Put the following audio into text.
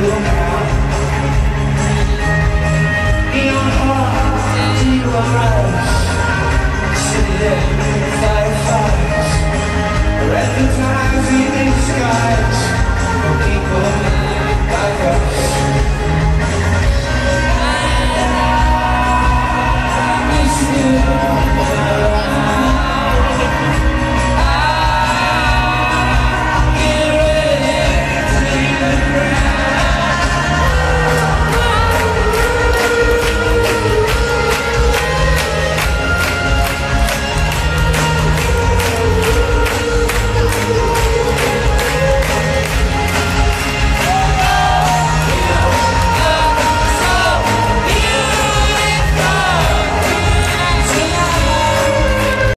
you are right.